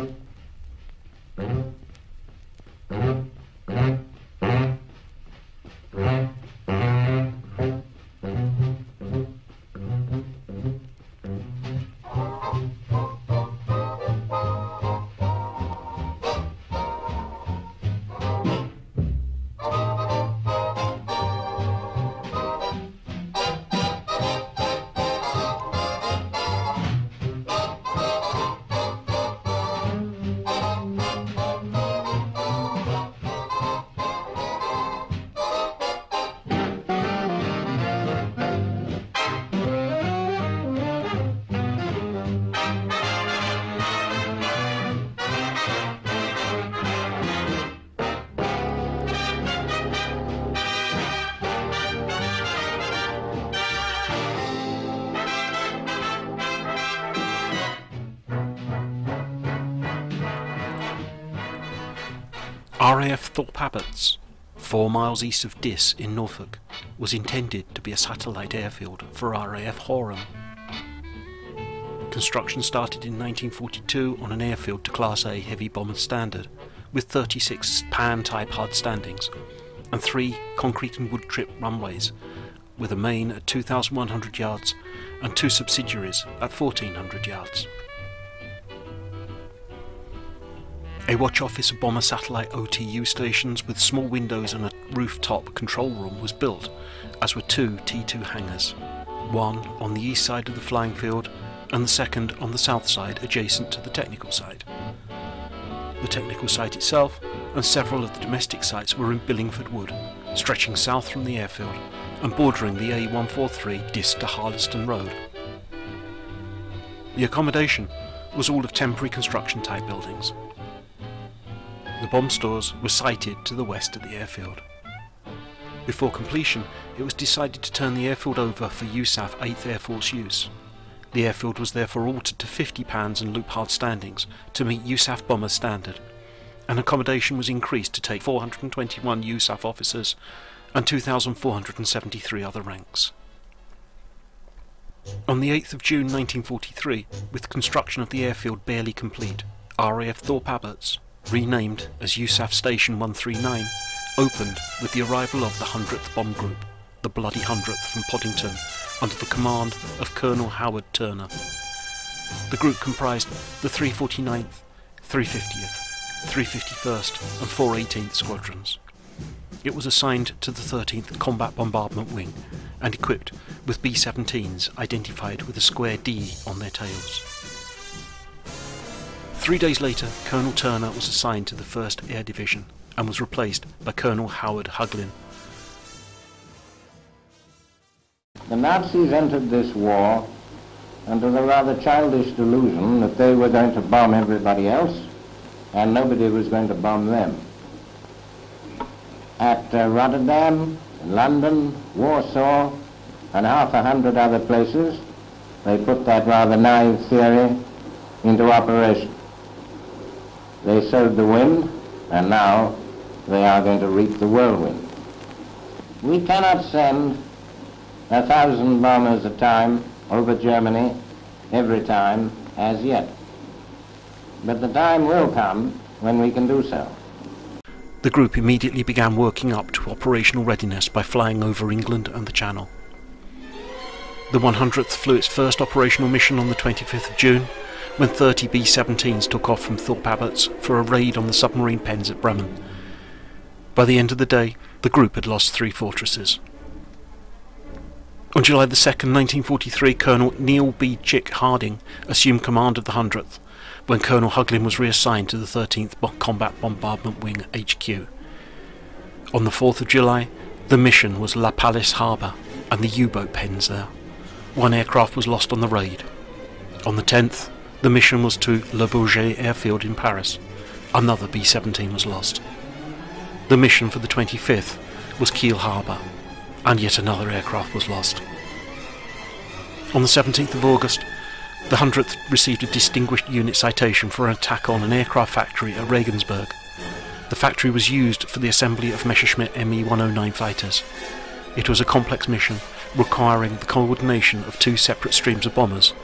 Aye. RAF Thorpe Abbotts, four miles east of Diss in Norfolk, was intended to be a satellite airfield for RAF Horham. Construction started in 1942 on an airfield to Class A heavy bomber standard, with 36 pan type hard standings, and three concrete and wood trip runways, with a main at 2,100 yards and two subsidiaries at 1,400 yards. A watch office of bomber satellite OTU stations with small windows and a rooftop control room was built, as were two T2 hangars, one on the east side of the flying field and the second on the south side adjacent to the technical site. The technical site itself and several of the domestic sites were in Billingford Wood, stretching south from the airfield and bordering the A143 Diss to Harleston Road. The accommodation was all of temporary construction type buildings, the bomb stores were sited to the west of the airfield. Before completion, it was decided to turn the airfield over for USAF 8th Air Force use. The airfield was therefore altered to 50 pans and loop hard standings to meet USAF bomber standard, and accommodation was increased to take 421 USAF officers and 2,473 other ranks. On the 8th of June 1943, with construction of the airfield barely complete, RAF Thorpe Abbotts renamed as USAF Station 139, opened with the arrival of the 100th Bomb Group, the Bloody 100th from Podington, under the command of Colonel Howard Turner. The group comprised the 349th, 350th, 351st and 418th Squadrons. It was assigned to the 13th Combat Bombardment Wing and equipped with B-17s identified with a square D on their tails. Three days later, Colonel Turner was assigned to the 1st Air Division and was replaced by Colonel Howard Huglin. The Nazis entered this war under the rather childish delusion that they were going to bomb everybody else and nobody was going to bomb them. At uh, Rotterdam, London, Warsaw, and half a hundred other places, they put that rather naive theory into operation. They sowed the wind, and now they are going to reap the whirlwind. We cannot send a thousand bombers a time over Germany every time as yet. But the time will come when we can do so. The group immediately began working up to operational readiness by flying over England and the Channel. The 100th flew its first operational mission on the 25th of June when 30 B-17s took off from Thorpe Abbotts for a raid on the submarine pens at Bremen. By the end of the day, the group had lost three fortresses. On July 2, 1943, Colonel Neil B. Chick Harding assumed command of the 100th, when Colonel Huglin was reassigned to the 13th Combat Bombardment Wing HQ. On the 4th of July, the mission was La Pallice Harbour and the U-boat pens there. One aircraft was lost on the raid. On the 10th, the mission was to Le Bourget airfield in Paris. Another B-17 was lost. The mission for the 25th was Kiel Harbour, and yet another aircraft was lost. On the 17th of August, the 100th received a Distinguished Unit Citation for an attack on an aircraft factory at Regensburg. The factory was used for the assembly of Messerschmitt Me-109 fighters. It was a complex mission requiring the coordination of two separate streams of bombers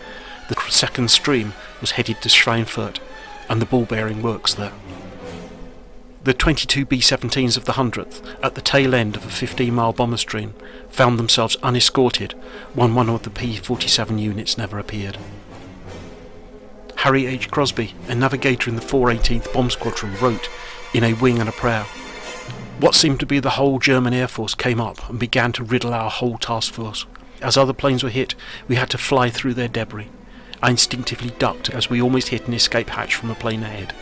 the second stream was headed to Schweinfurt and the ball bearing works there. The 22 B 17s of the 100th, at the tail end of a 15 mile bomber stream, found themselves unescorted when one of the P 47 units never appeared. Harry H. Crosby, a navigator in the 418th Bomb Squadron, wrote in A Wing and a Prayer What seemed to be the whole German Air Force came up and began to riddle our whole task force. As other planes were hit, we had to fly through their debris. I instinctively ducked as we almost hit an escape hatch from a plane ahead.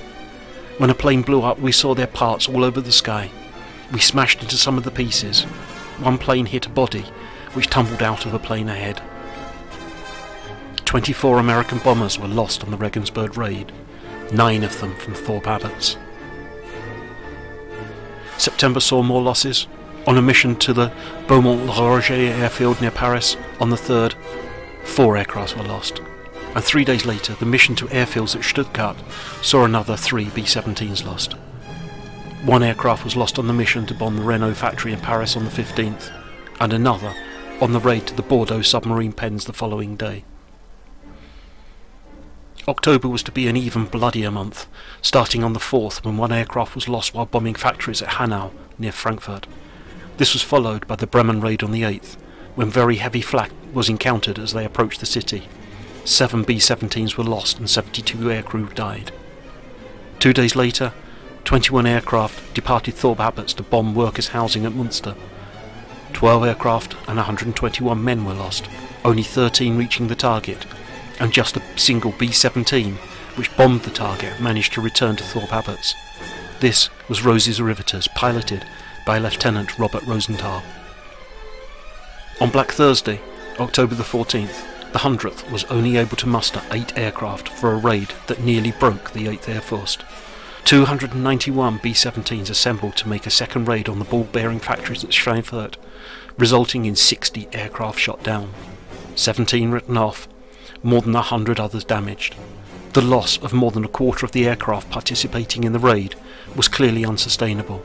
When a plane blew up, we saw their parts all over the sky. We smashed into some of the pieces. One plane hit a body, which tumbled out of a plane ahead. 24 American bombers were lost on the Regensburg raid, nine of them from Thorpe Abbotts. September saw more losses. On a mission to the Beaumont-le-Roger airfield near Paris on the 3rd, four aircraft were lost and three days later the mission to airfields at Stuttgart saw another three B-17s lost. One aircraft was lost on the mission to bomb the Renault factory in Paris on the 15th, and another on the raid to the Bordeaux submarine pens the following day. October was to be an even bloodier month, starting on the 4th when one aircraft was lost while bombing factories at Hanau near Frankfurt. This was followed by the Bremen raid on the 8th, when very heavy flak was encountered as they approached the city. Seven B-17s were lost and 72 aircrew died. Two days later, 21 aircraft departed Thorpe Abbotts to bomb workers' housing at Munster. 12 aircraft and 121 men were lost, only 13 reaching the target, and just a single B-17, which bombed the target, managed to return to Thorpe Abbotts. This was Rosie's Riveters, piloted by Lieutenant Robert Rosenthal. On Black Thursday, October the 14th, the 100th was only able to muster eight aircraft for a raid that nearly broke the 8th Air Force. 291 B-17s assembled to make a second raid on the ball-bearing factories at Schweinfurt, resulting in 60 aircraft shot down, 17 written off, more than 100 others damaged. The loss of more than a quarter of the aircraft participating in the raid was clearly unsustainable.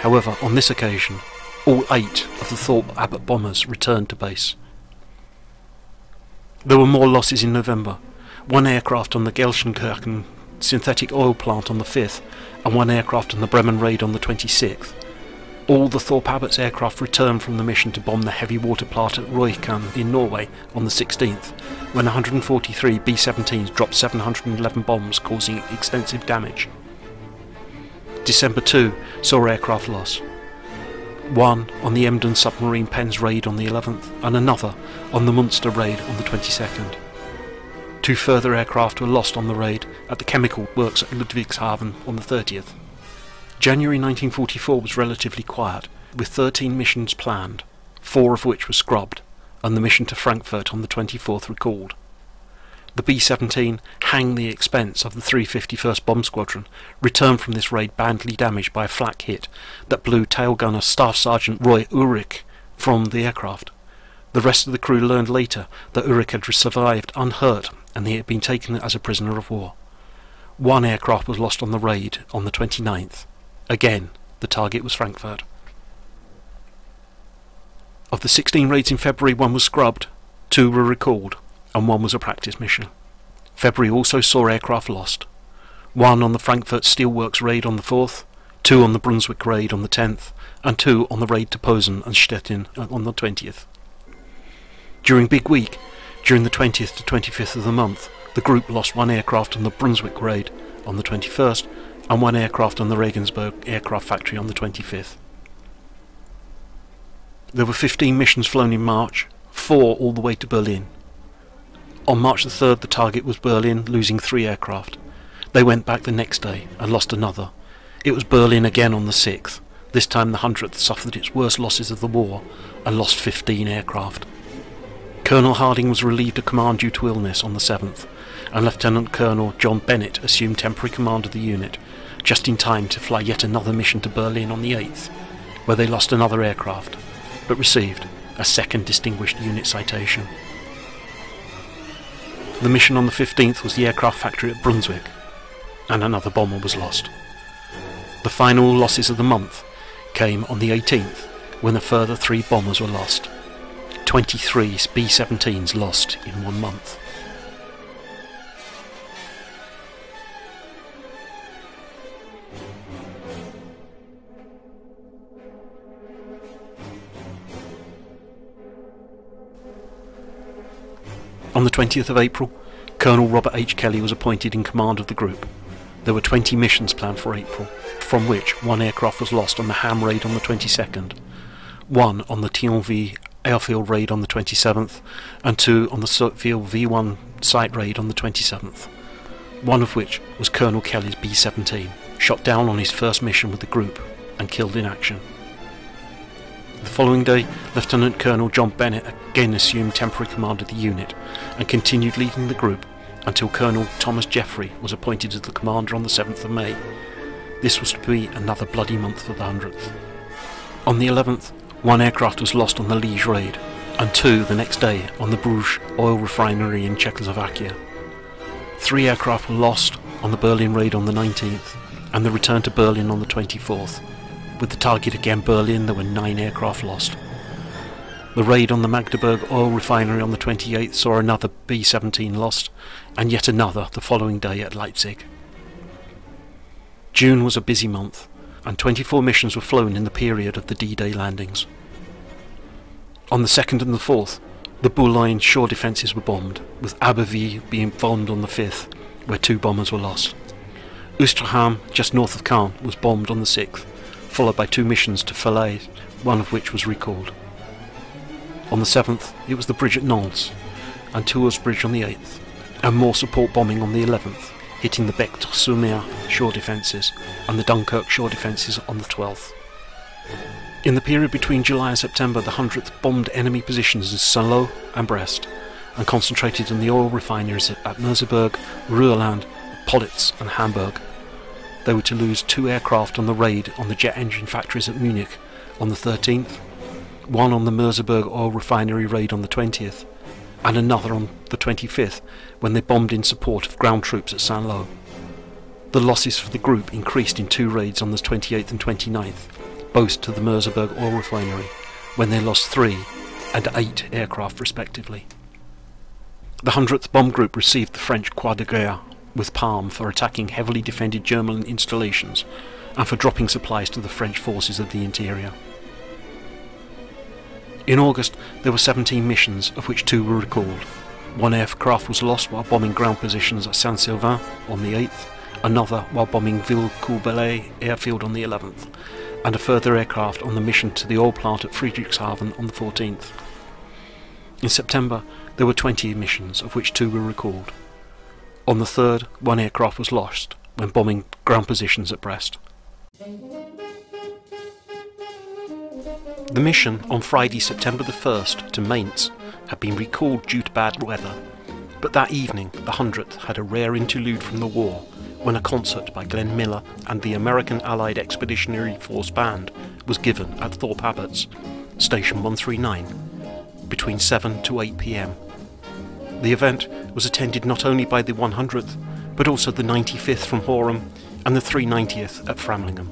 However, on this occasion, all eight of the Thorpe Abbott bombers returned to base. There were more losses in November. One aircraft on the Gelsenkirchen synthetic oil plant on the 5th, and one aircraft on the Bremen raid on the 26th. All the Thorpe Abbotts aircraft returned from the mission to bomb the heavy water plant at Rjukan in Norway on the 16th, when 143 B-17s dropped 711 bombs causing extensive damage. December 2 saw aircraft loss one on the Emden submarine pens raid on the 11th, and another on the Munster raid on the 22nd. Two further aircraft were lost on the raid at the chemical works at Ludwigshafen on the 30th. January 1944 was relatively quiet, with 13 missions planned, four of which were scrubbed, and the mission to Frankfurt on the 24th recalled the B-17 hang the expense of the 351st Bomb Squadron, returned from this raid badly damaged by a flak hit that blew tail gunner Staff Sergeant Roy Ulrich from the aircraft. The rest of the crew learned later that Ulrich had survived unhurt and he had been taken as a prisoner of war. One aircraft was lost on the raid on the 29th. Again, the target was Frankfurt. Of the 16 raids in February, one was scrubbed, two were recalled and one was a practice mission. February also saw aircraft lost. One on the Frankfurt Steelworks raid on the 4th, two on the Brunswick raid on the 10th, and two on the raid to Posen and Stettin on the 20th. During Big Week, during the 20th to 25th of the month, the group lost one aircraft on the Brunswick raid on the 21st and one aircraft on the Regensburg aircraft factory on the 25th. There were 15 missions flown in March, four all the way to Berlin. On March the 3rd the target was Berlin, losing three aircraft. They went back the next day and lost another. It was Berlin again on the 6th. This time the 100th suffered its worst losses of the war and lost 15 aircraft. Colonel Harding was relieved of command due to illness on the 7th, and Lieutenant Colonel John Bennett assumed temporary command of the unit, just in time to fly yet another mission to Berlin on the 8th, where they lost another aircraft, but received a second Distinguished Unit Citation. The mission on the 15th was the aircraft factory at Brunswick, and another bomber was lost. The final losses of the month came on the 18th, when a further three bombers were lost. 23 B-17s lost in one month. On the 20th of April, Colonel Robert H. Kelly was appointed in command of the group. There were 20 missions planned for April, from which one aircraft was lost on the Ham raid on the 22nd, one on the Thionville airfield raid on the 27th, and two on the Sotteville V1 site raid on the 27th, one of which was Colonel Kelly's B-17, shot down on his first mission with the group and killed in action. The following day, Lieutenant Colonel John Bennett again assumed temporary command of the unit and continued leading the group until Colonel Thomas Jeffrey was appointed as the commander on the 7th of May. This was to be another bloody month for the 100th. On the 11th, one aircraft was lost on the Liege raid, and two the next day on the Bruges oil refinery in Czechoslovakia. Three aircraft were lost on the Berlin raid on the 19th, and the return to Berlin on the 24th. With the target again Berlin, there were nine aircraft lost. The raid on the Magdeburg oil refinery on the 28th saw another B-17 lost, and yet another the following day at Leipzig. June was a busy month, and 24 missions were flown in the period of the D-Day landings. On the 2nd and the 4th, the Boulogne shore defences were bombed, with Abbeville being bombed on the 5th, where two bombers were lost. Ouistreham, just north of Caen, was bombed on the 6th, followed by two missions to Falaise, one of which was recalled. On the 7th, it was the bridge at Nantes, and Tours Bridge on the 8th, and more support bombing on the 11th, hitting the Bectre-sur-Mer shore defences and the Dunkirk shore defences on the 12th. In the period between July and September, the 100th bombed enemy positions in Saint-Lô and Brest, and concentrated on the oil refineries at Merseburg, Reuerland, Pollitz and Hamburg. They were to lose two aircraft on the raid on the jet engine factories at Munich on the 13th, one on the Merseburg oil refinery raid on the 20th, and another on the 25th when they bombed in support of ground troops at Saint-Lô. The losses for the group increased in two raids on the 28th and 29th, both to the Merseburg oil refinery, when they lost three and eight aircraft respectively. The 100th Bomb Group received the French Croix de Guerre with Palm for attacking heavily defended German installations and for dropping supplies to the French forces of the interior. In August, there were 17 missions, of which two were recalled. One aircraft was lost while bombing ground positions at Saint-Sylvain on the 8th, another while bombing Villers-Cotterêts airfield on the 11th, and a further aircraft on the mission to the oil plant at Friedrichshafen on the 14th. In September, there were 20 missions, of which two were recalled. On the 3rd, one aircraft was lost when bombing ground positions at Brest. The mission on Friday, September the 1st to Mainz had been recalled due to bad weather, but that evening the 100th had a rare interlude from the war when a concert by Glenn Miller and the American Allied Expeditionary Force Band was given at Thorpe Abbotts, Station 139, between 7 to 8 pm. The event was attended not only by the 100th, but also the 95th from Horham and the 390th at Framlingham,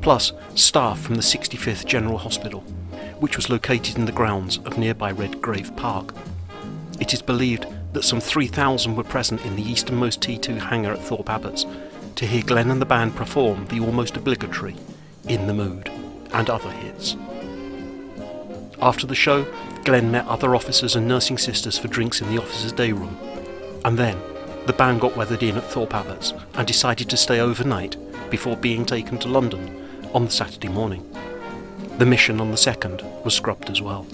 plus staff from the 65th General Hospital, which was located in the grounds of nearby Redgrave Park. It is believed that some 3,000 were present in the easternmost T2 hangar at Thorpe Abbotts to hear Glenn and the band perform the almost obligatory In the Mood and other hits. After the show, Glenn met other officers and nursing sisters for drinks in the officers' day room. And then, the band got weathered in at Thorpe Abbotts and decided to stay overnight before being taken to London on the Saturday morning. The mission on the 2nd was scrubbed as well.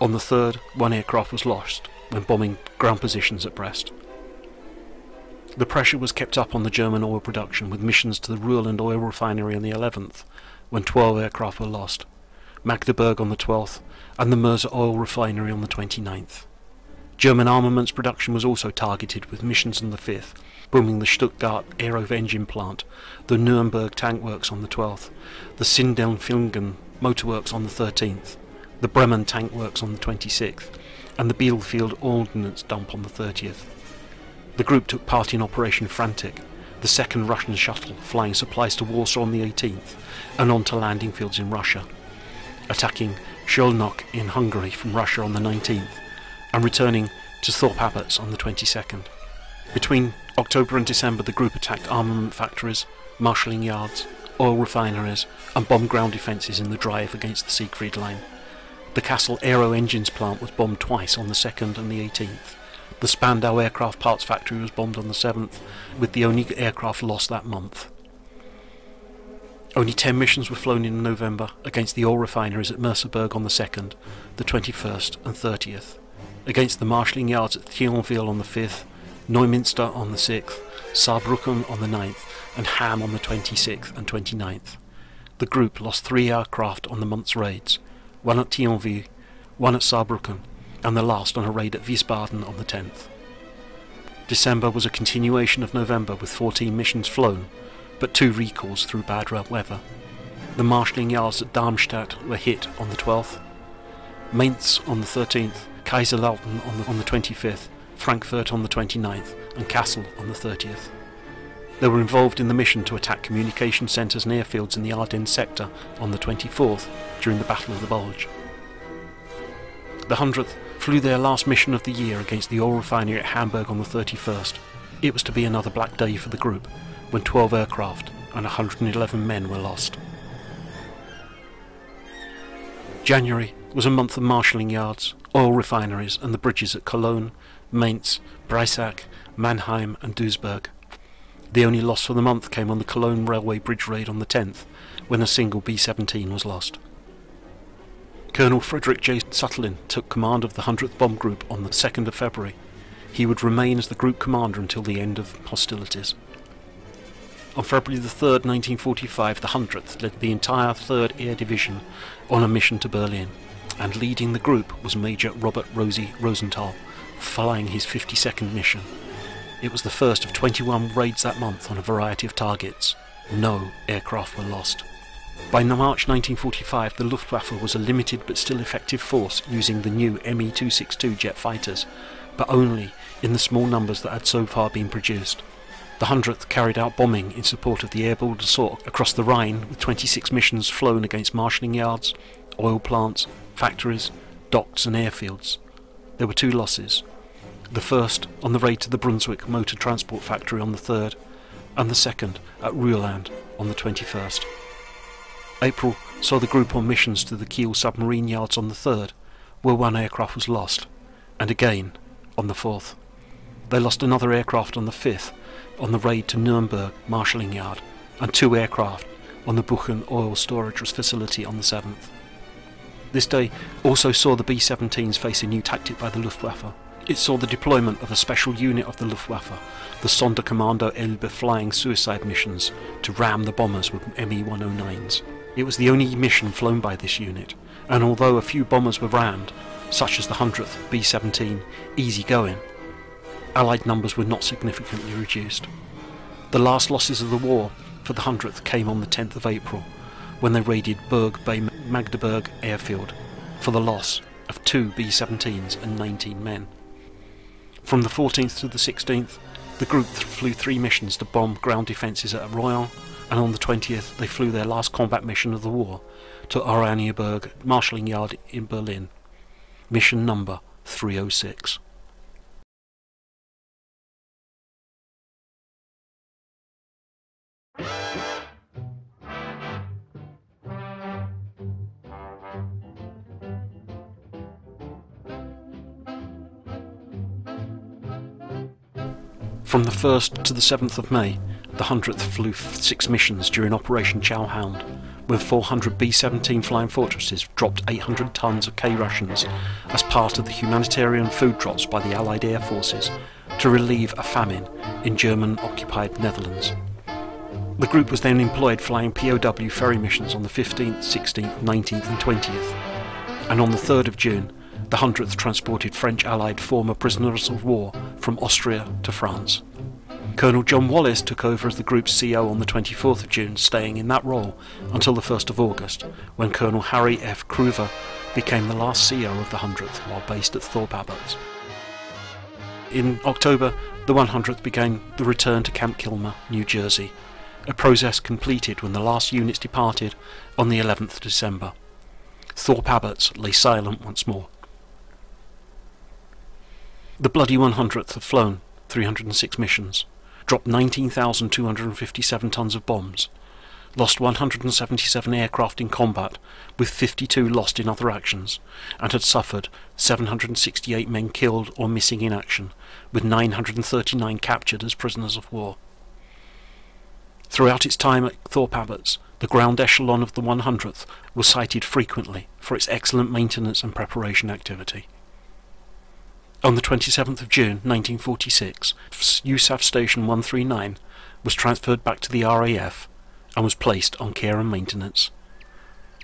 On the 3rd, one aircraft was lost when bombing ground positions at Brest. The pressure was kept up on the German oil production with missions to the Reuerland oil refinery on the 11th, when 12 aircraft were lost, Magdeburg on the 12th, and the Mersa oil refinery on the 29th. German armaments production was also targeted with missions on the 5th, bombing the Stuttgart aero engine plant, the Nuremberg tank works on the 12th, the Sindelfingen motorworks on the 13th, the Bremen tank works on the 26th, and the Bielefeld ordnance dump on the 30th. The group took part in Operation Frantic, the second Russian shuttle flying supplies to Warsaw on the 18th and on to landing fields in Russia, attacking Szolnok in Hungary from Russia on the 19th and returning to Thorpe Abbotts on the 22nd. Between October and December the group attacked armament factories, marshalling yards, oil refineries, and bombed ground defences in the drive against the Siegfried Line. The Kassel Aero Engines plant was bombed twice on the 2nd and the 18th. The Spandau aircraft parts factory was bombed on the 7th, with the only aircraft lost that month. Only 10 missions were flown in November against the oil refineries at Merseburg on the 2nd, the 21st and 30th, against the marshalling yards at Thionville on the 5th, Neumünster on the 6th, Saarbrücken on the 9th, and Ham on the 26th and 29th. The group lost three aircraft on the month's raids, one at Thionville, one at Saarbrücken, and the last on a raid at Wiesbaden on the 10th. December was a continuation of November with 14 missions flown, but two recalls through bad weather. The marshalling yards at Darmstadt were hit on the 12th, Mainz on the 13th, Kaiserslautern on the, on the 25th, Frankfurt on the 29th, and Kassel on the 30th. They were involved in the mission to attack communication centres and airfields in the Ardennes sector on the 24th during the Battle of the Bulge. The 100th flew their last mission of the year against the oil refinery at Hamburg on the 31st. It was to be another black day for the group, when 12 aircraft and 111 men were lost. January was a month of marshalling yards, oil refineries and the bridges at Cologne, Mainz, Breisach, Mannheim and Duisburg. The only loss for the month came on the Cologne railway bridge raid on the 10th, when a single B-17 was lost. Colonel Frederick J. Sutherland took command of the 100th Bomb Group on the 2nd of February. He would remain as the group commander until the end of hostilities. On February the 3rd, 1945, the 100th led the entire 3rd Air Division on a mission to Berlin, and leading the group was Major Robert Rosie Rosenthal, flying his 52nd mission. It was the first of 21 raids that month on a variety of targets. No aircraft were lost. By March 1945, the Luftwaffe was a limited but still effective force using the new Me-262 jet fighters, but only in the small numbers that had so far been produced. The 100th carried out bombing in support of the airborne assault across the Rhine with 26 missions flown against marshalling yards, oil plants, factories, docks and airfields. There were two losses, the first on the raid to the Brunswick motor transport factory on the 3rd, and the second at Ruhrland on the 21st. April saw the group on missions to the Kiel submarine yards on the 3rd, where one aircraft was lost, and again on the 4th. They lost another aircraft on the 5th on the raid to Nuremberg marshalling yard, and two aircraft on the Buchen oil storage facility on the 7th. This day also saw the B-17s face a new tactic by the Luftwaffe, it saw the deployment of a special unit of the Luftwaffe, the Sonderkommando Elbe flying suicide missions, to ram the bombers with Me-109s. It was the only mission flown by this unit, and although a few bombers were rammed, such as the 100th B-17 Easy Going, Allied numbers were not significantly reduced. The last losses of the war for the 100th came on the 10th of April, when they raided Burg bei Magdeburg airfield for the loss of two B-17s and 19 men. From the 14th to the 16th, the group flew three missions to bomb ground defences at Royan, and on the 20th they flew their last combat mission of the war to Oranienburg marshalling yard in Berlin. Mission number 306. From the 1st to the 7th of May, the 100th flew six missions during Operation Chowhound, with 400 B-17 Flying Fortresses dropped 800 tons of K-rations as part of the humanitarian food drops by the Allied air forces to relieve a famine in German-occupied Netherlands. The group was then employed flying POW ferry missions on the 15th, 16th, 19th and 20th, and on the 3rd of June the 100th transported French Allied former prisoners of war from Austria to France. Colonel John Wallace took over as the group's CO on the 24th of June, staying in that role until the 1st of August, when Colonel Harry F. Cruver became the last CO of the 100th while based at Thorpe Abbotts. In October, the 100th began the return to Camp Kilmer, New Jersey, a process completed when the last units departed on the 11th December. Thorpe Abbotts lay silent once more. The bloody 100th have flown 306 missions, dropped 19,257 tons of bombs, lost 177 aircraft in combat, with 52 lost in other actions, and had suffered 768 men killed or missing in action, with 939 captured as prisoners of war. Throughout its time at Thorpe Abbotts, the ground echelon of the 100th was cited frequently for its excellent maintenance and preparation activity. On the 27th of June 1946, USAF Station 139 was transferred back to the RAF and was placed on care and maintenance.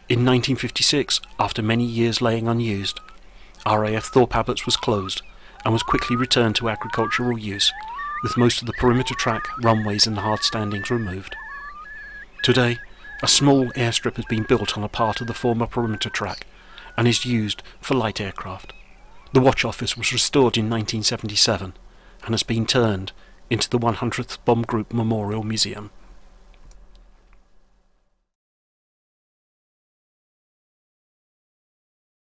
In 1956, after many years laying unused, RAF Thorpe Abbotts was closed and was quickly returned to agricultural use, with most of the perimeter track, runways and hard standings removed. Today, a small airstrip has been built on a part of the former perimeter track and is used for light aircraft. The watch office was restored in 1977 and has been turned into the 100th Bomb Group Memorial Museum.